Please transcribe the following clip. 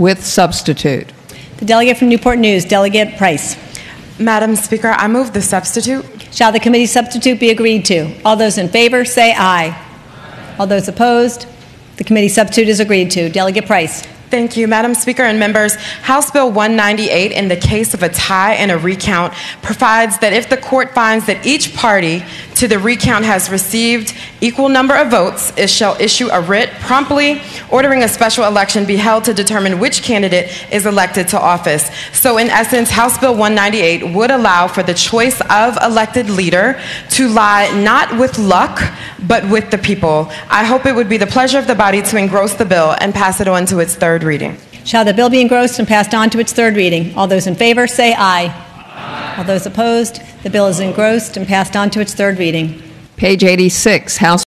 with substitute. The delegate from Newport News, Delegate Price. Madam Speaker, I move the substitute. Shall the committee substitute be agreed to? All those in favor say aye. All those opposed? The committee substitute is agreed to. Delegate Price. Thank you, Madam Speaker and members. House Bill 198, in the case of a tie and a recount, provides that if the court finds that each party to the recount has received equal number of votes, it shall issue a writ promptly ordering a special election be held to determine which candidate is elected to office. So, in essence, House Bill 198 would allow for the choice of elected leader to lie not with luck, but with the people. I hope it would be the pleasure of the body to engross the bill and pass it on to its third reading. Shall the bill be engrossed and passed on to its third reading? All those in favor say aye. All those opposed? The bill is engrossed and passed on to its third reading. Page 86, House